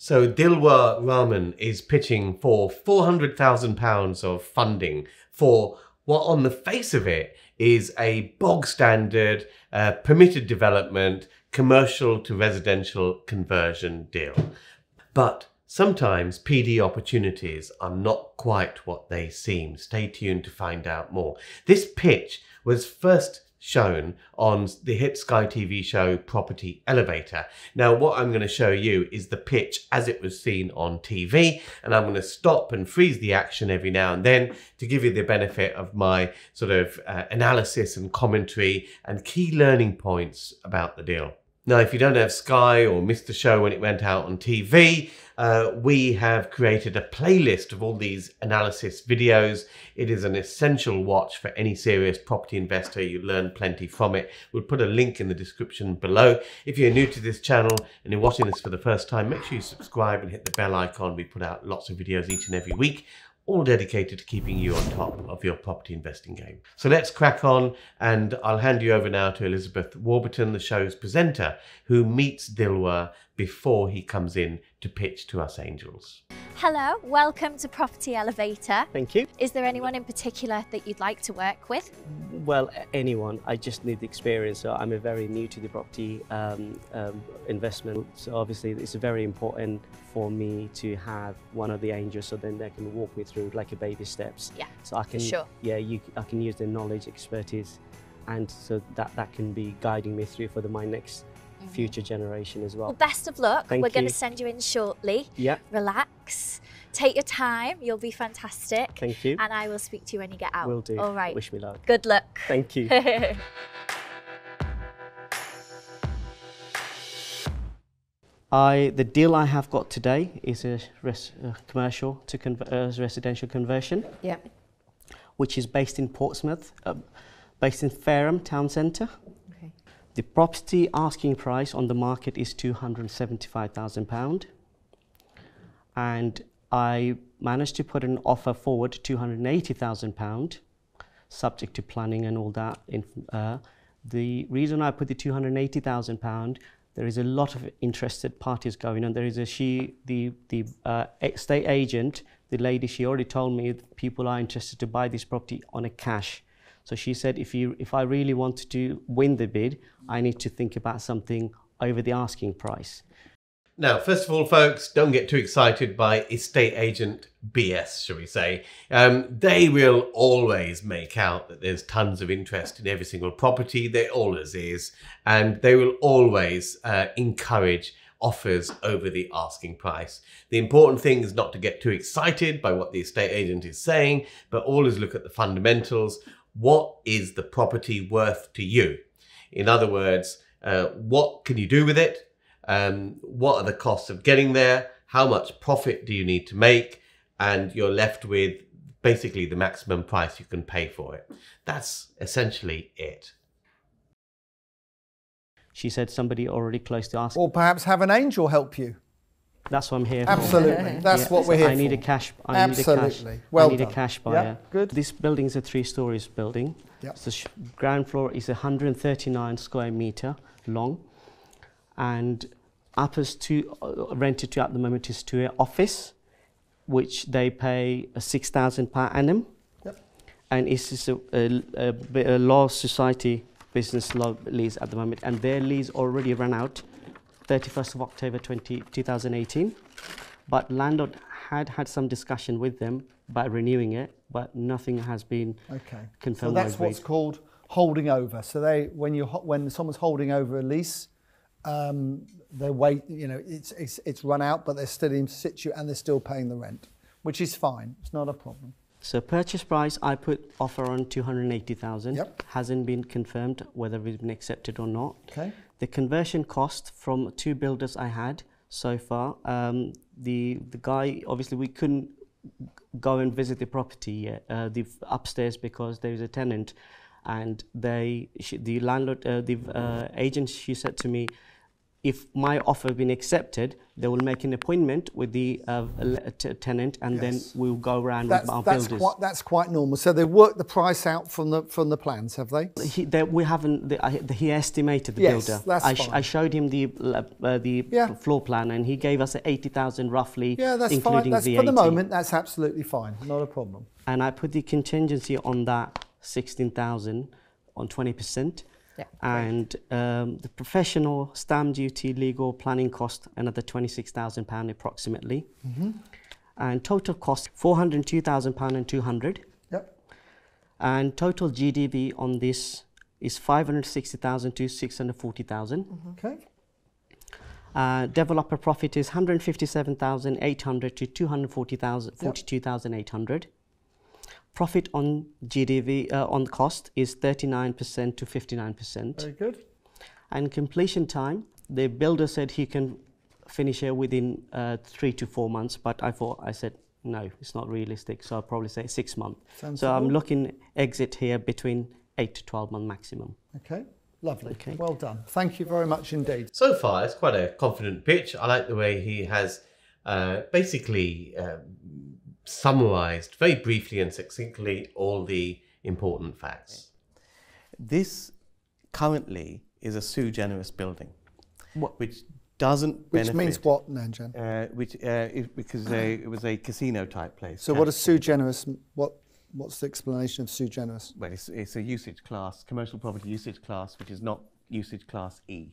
So Dilwar Rahman is pitching for £400,000 of funding for what on the face of it is a bog standard uh, permitted development commercial to residential conversion deal. But sometimes PD opportunities are not quite what they seem. Stay tuned to find out more. This pitch was first shown on the hit Sky TV show Property Elevator. Now, what I'm going to show you is the pitch as it was seen on TV, and I'm going to stop and freeze the action every now and then to give you the benefit of my sort of uh, analysis and commentary and key learning points about the deal. Now, if you don't have Sky or missed the show when it went out on TV, uh, we have created a playlist of all these analysis videos. It is an essential watch for any serious property investor. You learn plenty from it. We'll put a link in the description below. If you're new to this channel and you're watching this for the first time, make sure you subscribe and hit the bell icon. We put out lots of videos each and every week all dedicated to keeping you on top of your property investing game. So let's crack on, and I'll hand you over now to Elizabeth Warburton, the show's presenter, who meets Dilwar before he comes in to pitch to us angels. Hello, welcome to Property Elevator. Thank you. Is there anyone in particular that you'd like to work with? Well, anyone. I just need the experience. So I'm a very new to the property um, um, investment. So obviously, it's very important for me to have one of the angels, so then they can walk me through like a baby steps. Yeah. So I can. sure. Yeah, you. I can use their knowledge, expertise, and so that that can be guiding me through for the, my next. Future generation as well. Well, best of luck. Thank We're going to send you in shortly. Yeah. Relax. Take your time. You'll be fantastic. Thank you. And I will speak to you when you get out. Will do. All right. Wish me luck. Good luck. Thank you. I the deal I have got today is a res, uh, commercial to conver- uh, residential conversion, Yeah. which is based in Portsmouth, uh, based in Fareham town centre. The property asking price on the market is two hundred seventy-five thousand pound, and I managed to put an offer forward two hundred eighty thousand pound, subject to planning and all that. In, uh, the reason I put the two hundred eighty thousand pound, there is a lot of interested parties going on. There is a she, the the uh, estate agent, the lady. She already told me people are interested to buy this property on a cash. So she said, if you if I really wanted to win the bid, I need to think about something over the asking price. Now, first of all, folks, don't get too excited by estate agent BS, shall we say. Um, they will always make out that there's tons of interest in every single property. There always is. And they will always uh, encourage offers over the asking price. The important thing is not to get too excited by what the estate agent is saying, but always look at the fundamentals. What is the property worth to you? In other words, uh, what can you do with it? um, what are the costs of getting there, how much profit do you need to make, and you're left with basically the maximum price you can pay for it. That's essentially it. She said somebody already close to ask. Or perhaps have an angel help you. That's what I'm here for. Absolutely. That's Yeah, what we're here I need for. a cash. I need a cash. Absolutely. Well I need done. a cash Yeah, buyer. good. This building is a three stories building. Yeah. So sh- ground floor is 139 square meter long, and uppers to uh, rented to at the moment is to an office, which they pay a 6,000 per annum. Yep. And it's just a, a, a, a law society business law lease at the moment, and their lease already ran out 31st of October 20, 2018. But landlord had had some discussion with them about renewing it, but nothing has been Okay. So confirmed. that's what's called holding over. So they, when you when someone's holding over a lease, um, they wait. You know, it's, it's it's run out, but they're still in situ and they're still paying the rent, which is fine. It's not a problem. So purchase price, I put offer on 280,000. Yep. Hasn't been confirmed whether it's been accepted or not. Okay. The conversion cost from two builders I had so far, um, the the guy obviously we couldn't go and visit the property yet, uh, the upstairs because there is a tenant, and they she, the landlord uh, the uh, agent she said to me, if my offer been accepted, they will make an appointment with the uh, tenant, and Yes. then we'll go around That's, with our that's, builders. quite, that's quite normal. So they worked the price out from the from the plans, have they? He, they, we haven't. The, I, the, he estimated the Yes, builder. that's I, sh- fine. I showed him the uh, the Yeah. floor plan, and he gave us eighty thousand roughly, Yeah, that's fine. including That's, VAT. for the moment, that's absolutely fine. Not a problem. And I put the contingency on that sixteen thousand on twenty percent. Yeah, And um, the professional stamp duty, legal planning cost another twenty six thousand pound approximately. Mm-hmm. And total cost four hundred two thousand pound and two hundred. Yep. And total GDV on this is 560,000 to 640,000. Okay. Uh, developer profit is 157,800 to 240,000, 42,800. Profit on GDV uh, on cost is 39% to 59%. Very good. And completion time, the builder said he can finish it within uh, three to four months, but I thought I said no, it's not realistic. So I'll probably say six months. So I'm Sensible. looking exit here between eight to 12 month maximum. Okay. Lovely. Okay. Well done. Thank you very much indeed. So far, it's quite a confident pitch. I like the way he has uh, basically uh, summarized very briefly and succinctly all the important facts. This currently is a sui generis building, What- which doesn't Which benefit. means what, Ranjan? Uh, which uh, is because they, it was a casino type place. So what is cash is sui generis? What What's the explanation of sui generis? Well, it's, it's a usage class, commercial property usage class, which is not usage class E.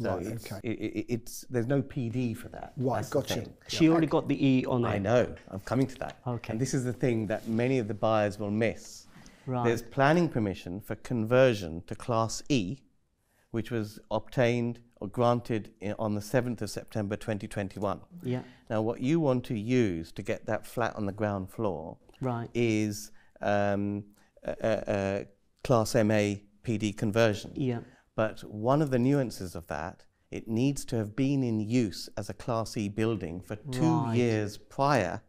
So Right, it's, okay. it, it, it's there's no PD for that. Right, That's the gotcha. thing. She already got the E on it. I know. I'm coming to that. Okay. And this is the thing that many of the buyers will miss. Right. There's planning permission for conversion to Class E, which was obtained or granted i- on the 7th of September 2021. Yeah. Now, what you want to use to get that flat on the ground floor Right. is um, a, a, a Class MA PD conversion. Yeah. But one of the nuances of that, it needs to have been in use as a Class E building for two Right. years prior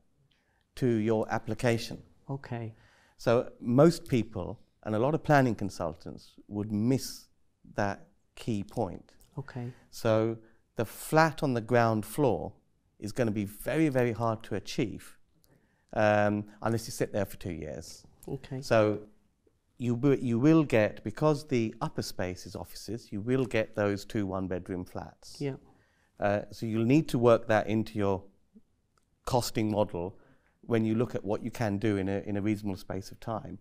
to your application. Okay. So most people and a lot of planning consultants would miss that key point. Okay. So the flat on the ground floor is going to be very, very hard to achieve um, unless you sit there for two years. Okay. So you, you will get, because the upper space is offices, you will get those two one bedroom flats. Yeah. Uh, so you'll need to work that into your costing model when you look at what you can do in a, in a reasonable space of time.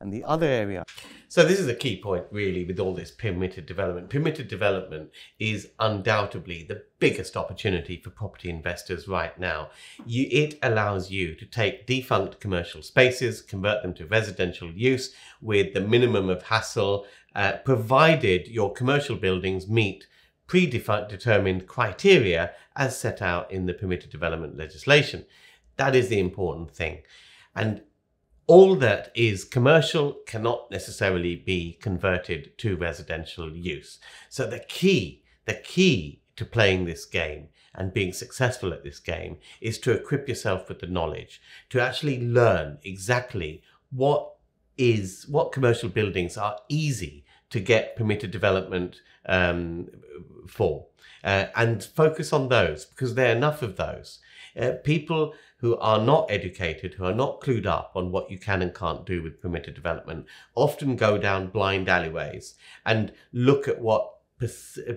And the other area, So this is a key point, really, with all this permitted development. Permitted development is undoubtedly the biggest opportunity for property investors right now. You, it allows you to take defunct commercial spaces, convert them to residential use with the minimum of hassle, uh, provided your commercial buildings meet predetermined criteria as set out in the permitted development legislation. That is the important thing. And all that is commercial cannot necessarily be converted to residential use. So the key, the key to playing this game and being successful at this game is to equip yourself with the knowledge, to actually learn exactly what is what commercial buildings are easy to get permitted development um, for, uh, and focus on those because there are enough of those. Uh, people who are not educated, who are not clued up on what you can and can't do with permitted development, often go down blind alleyways and look at what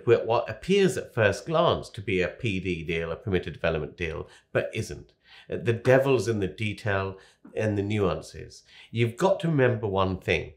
what appears at first glance to be a PD deal, a permitted development deal, but isn't. Uh, The devil's in the detail and the nuances. You've got to remember one thing.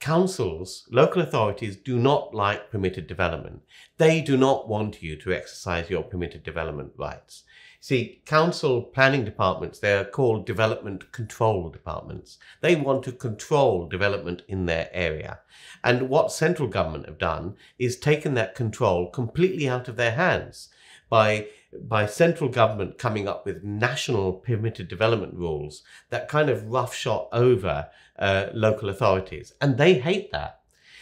Councils, local authorities do not like permitted development. They do not want you to exercise your permitted development rights. See, council planning departments, they are called development control departments. They want to control development in their area. And what central government have done is taken that control completely out of their hands by by central government coming up with national permitted development rules that kind of roughshod over uh, local authorities. And they hate that.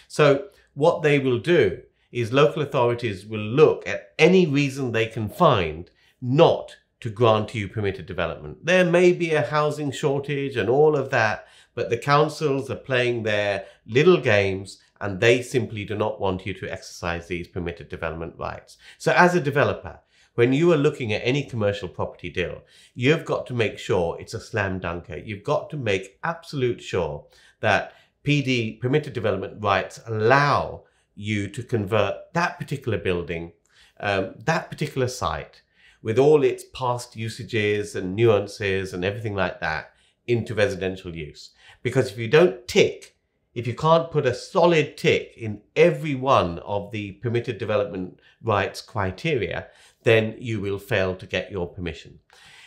So what they will do is local authorities will look at any reason they can find not to grant you permitted development. There may be a housing shortage and all of that, but the councils are playing their little games and they simply do not want you to exercise these permitted development rights. So, as a developer, when you are looking at any commercial property deal, you've got to make sure it's a slam dunker. You've got to make absolute sure that PD permitted development rights allow you to convert that particular building, um, that particular site, with all its past usages and nuances and everything like that, into residential use. Because if you don't tick, if you can't put a solid tick in every one of the permitted development rights criteria, then you will fail to get your permission.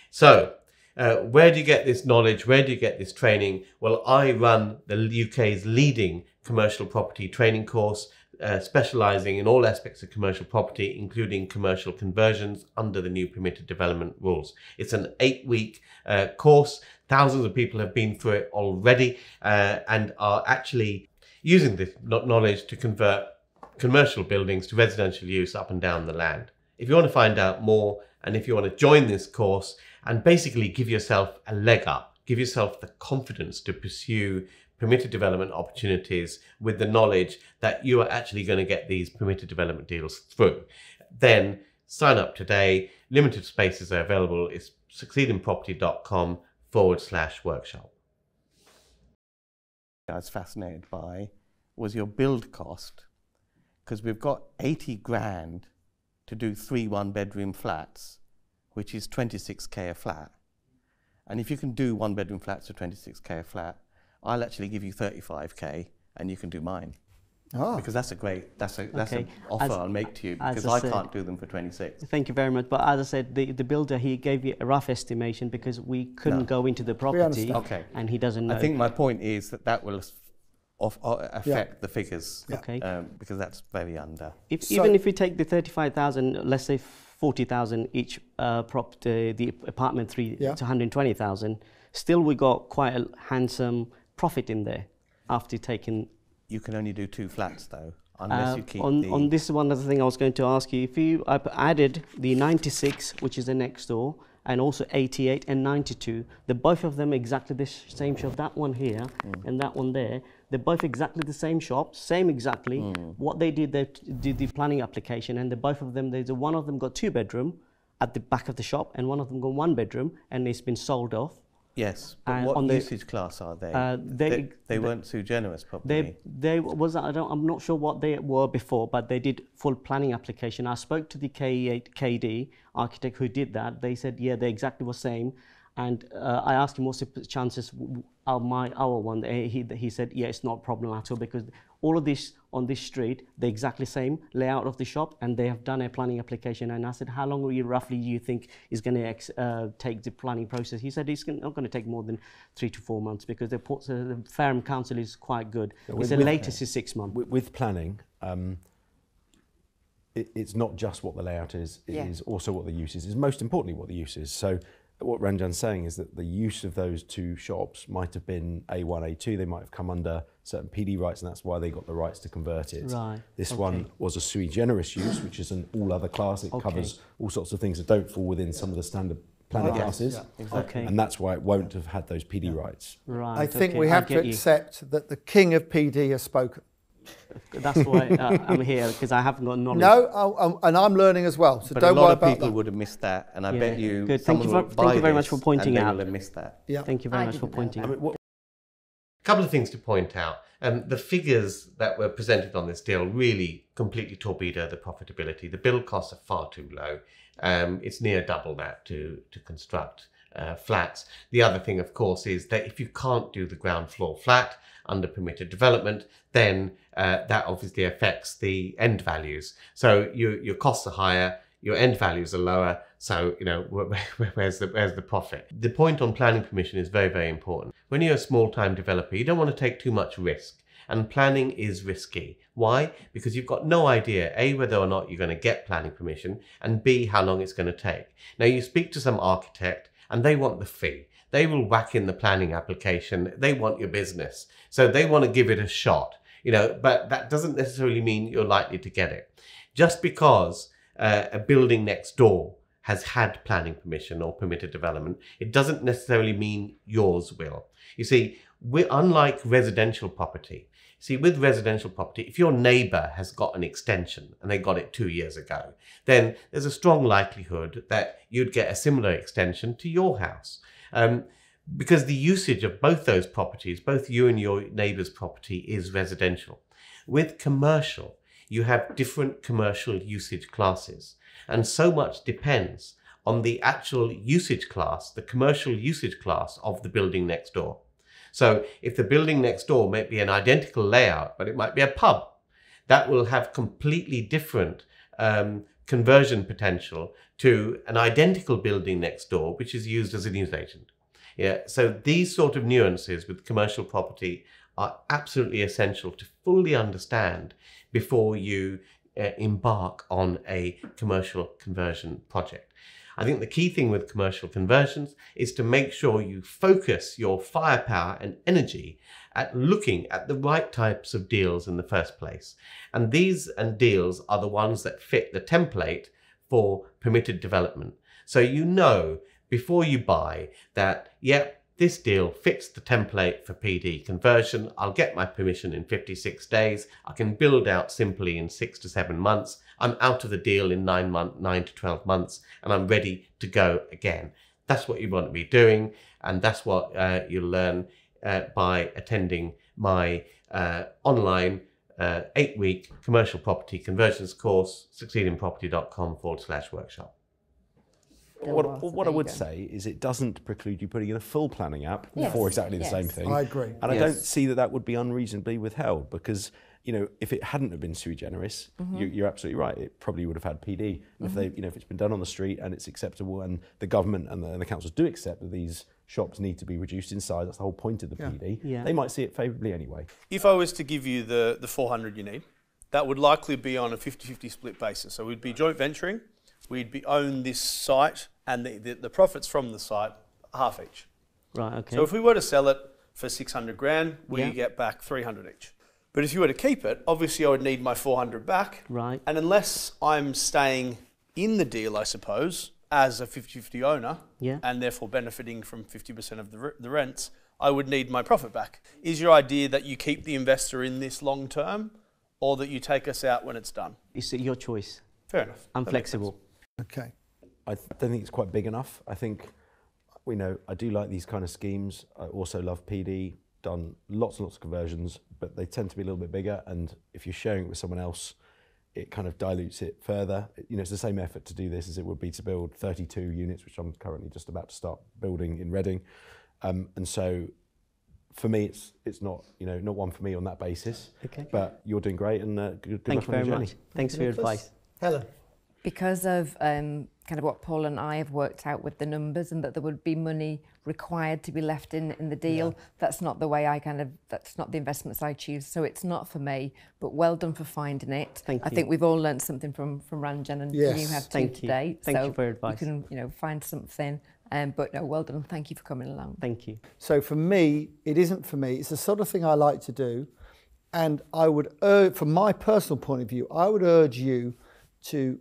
So, uh, where do you get this knowledge? Where do you get this training? Well, I run the UK's leading commercial property training course, uh, specializing in all aspects of commercial property, including commercial conversions under the new permitted development rules. It's an eight week uh, course. Thousands of people have been through it already uh, and are actually using this knowledge to convert commercial buildings to residential use up and down the land. If you want to find out more and if you want to join this course and basically give yourself a leg up, give yourself the confidence to pursue permitted development opportunities with the knowledge that you are actually going to get these permitted development deals through, then sign up today. Limited spaces are available. It's succeedinproperty.com forward slash workshop. I was fascinated by was your build cost because we've got 80 grand to do three one bedroom flats, which is 26k a flat. And if you can do one bedroom flats for 26k a flat, I'll actually give you 35k and you can do mine. Oh. Because that's a great, that's a that's Okay. an offer As- I'll make to you because I I said- can't do them for 26. Thank you very much. But as I said, the, the builder, he gave you a rough estimation because we couldn't No. go into the property. Okay. and he doesn't know. I think my point is that that will off, uh, affect the figures Yeah. Okay. um, because that's very under. If, So- even if we take the 35,000, let's say 40,000 each uh, prop, the, the apartment three Yeah. to 120,000, still we got quite a handsome profit in there after taking. You can only do two flats though, unless Uh, you keep on, the. on this one other thing I was going to ask you, if you I p- added the 96, which is the next door, and also 88 and 92, they're both of them exactly the same shop. That one here Mm. and that one there, they're both exactly the same shop, same exactly. Mm. What they did, they did the planning application, and the both of them, there's a, one of them got two bedroom at the back of the shop, and one of them got one bedroom, and it's been sold off. Yes, but and what on the- usage class are they? Uh, they- they, they weren't too generous, probably. They, they was I don't I'm not sure what they were before, but they did full planning application. I spoke to the K8 KD architect who did that. They said yeah, they exactly the same. And uh, I asked him what's the chances of my our one. Uh, He he said yeah, it's not a problem at all because all of this on this street they're exactly same layout of the shop and they have done a planning application. And I said how long will you roughly do you think is going to ex- uh, take the planning process? He said it's gon- not going to take more than three to four months because the, port, uh, the Fareham Council is quite good. Yeah, It's with- the latest is six months. With, with planning, um, it, it's not just what the layout is, it Yeah. is also what the use is. Is most importantly what the use is. So what Ranjan's saying is that the use of those two shops might have been A1, A2. They might have come under certain PD rights, and that's why they got the rights to convert it. Right, This okay. one was a sui generis use, which is an all other class. It Okay. covers all sorts of things that don't fall within some of the standard planning Right. classes. Okay. And that's why it won't have had those PD rights. Right. I think okay, we I have to get you. accept that the king of PD has spoken. That's why uh, I'm here because I haven't got knowledge. No, oh, oh, and I'm learning as well. So but don't worry about that. a lot worry of about people would have missed that, and I Yeah. bet you. Good. Thank you someone for- will thank you buy very much for pointing out. Will have missed that. Yeah. Thank you very I much for pointing out. I mean, what, couple of things to point out. Um, the figures that were presented on this deal really completely torpedo the profitability. The build costs are far too low. Um, it's near double that to, to construct uh, flats. The other thing, of course, is that if you can't do the ground floor flat under permitted development, then uh, that obviously affects the end values. So your your costs are higher, your end values are lower. So you know where, where- where's the where's the profit? The point on planning permission is very very important. When you're a small time developer, you don't want to take too much risk. And planning is risky. Why? Because you've got no idea, A, whether or not you're going to get planning permission, and B, how long it's going to take. Now, you speak to some architect and they want the fee. They will whack in the planning application. They want your business. So they want to give it a shot, you know, but that doesn't necessarily mean you're likely to get it. Just because uh, a building next door has had planning permission or permitted development, it doesn't necessarily mean yours will. You see, we're unlike residential property, see, with residential property, if your neighbor has got an extension and they got it two years ago, then there's a strong likelihood that you'd get a similar extension to your house. Um, because the usage of both those properties, both you and your neighbor's property, is residential. With commercial, you have different commercial usage classes, and so much depends on the actual usage class, the commercial usage class of the building next door. So if the building next door might be an identical layout, but it might be a pub, that will have completely different um, conversion potential to an identical building next door, which is used as a newsagent. Yeah, so these sort of nuances with commercial property are absolutely essential to fully understand before you uh, embark on a commercial conversion project. I think the key thing with commercial conversions is to make sure you focus your firepower and energy at looking at the right types of deals in the first place. And these and deals are the ones that fit the template for permitted development. So you know before you buy that, yep, this deal fits the template for PD conversion. I'll get my permission in 56 days. I can build out simply in six to seven months. I'm out of the deal in nine month, nine to 12 months, and I'm ready to go again. That's what you want to be doing, and that's what uh, you'll learn uh, by attending my uh, online uh, eight week commercial property conversions course, succeedinproperty.com forward slash workshop. What, well, what I would go. say is it doesn't preclude you putting in a full planning app Yes, for exactly the same thing. I agree. And I don't see that that would be unreasonably withheld because, you know, if it hadn't have been sui generis, Mm-hmm. you, you're absolutely right. It probably would have had PD. And if they, you know, if it's been done on the street and it's acceptable and the government and the, and the councils do accept that these shops need to be reduced in size, that's the whole point of the PD, Yeah. they might see it favourably anyway. If I was to give you the, the 400 you need, that would likely be on a 50-50 split basis. So we'd be joint venturing, we'd be own this site, and the, the, the profits from the site half each. Right, okay. So if we were to sell it for 600 grand, we Yeah. get back 300 each. But if you were to keep it, obviously I would need my 400 back. Right. And unless I'm staying in the deal, I suppose, as a 50-50 owner, Yeah. and therefore benefiting from 50% of the, re- the rents, I would need my profit back. Is your idea that you keep the investor in this long term, or that you take us out when it's done? it's your choice. Fair enough. I'm That flexible. Okay. I th- don't think it's quite big enough. I think, we know, I do like these kind of schemes. I also love PD, done lots and lots of conversions, but they tend to be a little bit bigger. And if you're sharing it with someone else, it kind of dilutes it further. You know, it's the same effort to do this as it would be to build 32 units, which I'm currently just about to start building in Reading. Um, and so for me, it's it's not you know not one for me on that basis. Okay. But you're doing great, and uh, good, good Thank luck you on very your much. Thanks for your advice. Helen. Because of um, kind of what Paul and I have worked out with the numbers and that there would be money required to be left in, in the deal, that's not the way I kind of, that's not the investments I choose. So it's not for me, but well done for finding it. Thank I you. think we've all learned something from, from Ranjan and Yes. you have too Thank you. today. Thank you so for your advice. You can, you know, find something. Um, but no, well done. Thank you for coming along. Thank you. So for me, it isn't for me. It's the sort of thing I like to do, and I would urge, from my personal point of view, I would urge you to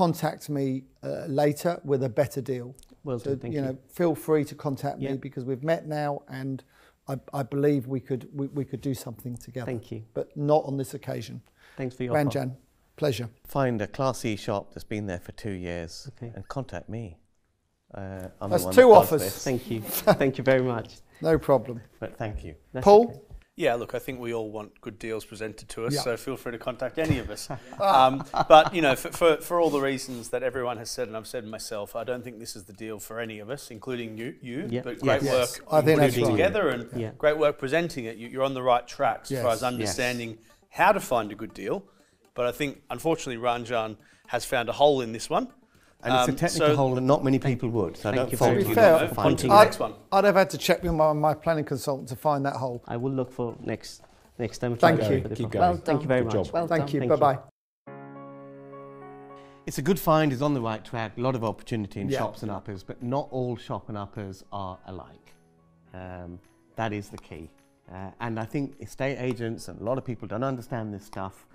contact me uh, later with a better deal. Well so done, thank you you. know, feel free to contact Yeah. me because we've met now, and I, I believe we could we, we could do something together. Thank you. But not on this occasion. Thanks for your offer. Ranjan, pleasure. Find a Class E shop that's been there for two years Okay. and contact me. Uh, I'm That's the one two that offers. this, Thank you. Thank you very much. No problem. but thank you. That's Paul? okay. Yeah, look, I think we all want good deals presented to us, Yeah. so feel free to contact any of us. um, but, you know, for, for, for all the reasons that everyone has said, and I've said myself, I don't think this is the deal for any of us, including you. you Yeah. But great Yes. work I think putting that's it right. together and Yeah. great work presenting it. You, you're on the right track as far as understanding how to find a good deal. But I think, unfortunately, Ranjan has found a hole in this one. And it's Um, a technical so- hole that not many people would. So I Thank don't you fault very To be much. fair, for for finding pointing Next one. I'd have had to check with my, my planning consultant to find that hole. I will look for next next time. Thank you. Keep going. Well Thank you very Good much. job. Well Thank done. you. Bye bye. It's a good find, is on the right track, a lot of opportunity in Yeah. shops and uppers, but not all shop and uppers are alike. Um, that is the key. Uh, and I think estate agents and a lot of people don't understand this stuff.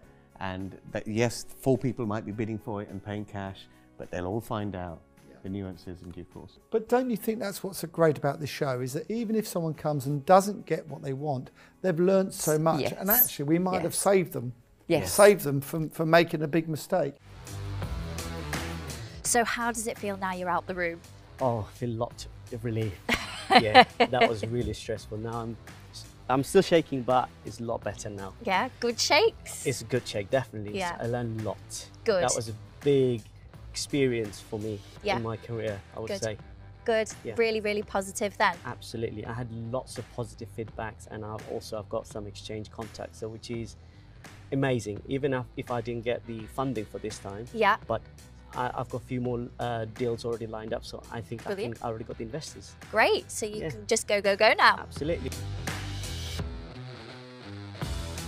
And that yes, four people might be bidding for it and paying cash, but they'll all find out the nuances in due course. But don't you think that's what's so great about this show is that even if someone comes and doesn't get what they want, they've learnt so much, and actually we might have saved them, Yes. saved them from, from making a big mistake. So how does it feel now you're out the room? Oh, I feel a lot of relief. yeah, that was really stressful. Now I'm, I'm still shaking, but it's a lot better now. Yeah, good shakes. It's a good shake, definitely. Yeah. I learned a lot. Good. That was a big experience for me Yeah. in my career, I would Good. say. good. Yeah. Really, really positive then. Absolutely. I had lots of positive feedbacks and I've also I've got some exchange contacts, so which is amazing. Even if, if I didn't get the funding for this time, Yeah. but I, I've got a few more uh, deals already lined up, so I think I think I already got the investors. Great. So you Yeah. can just go, go, go now. Absolutely.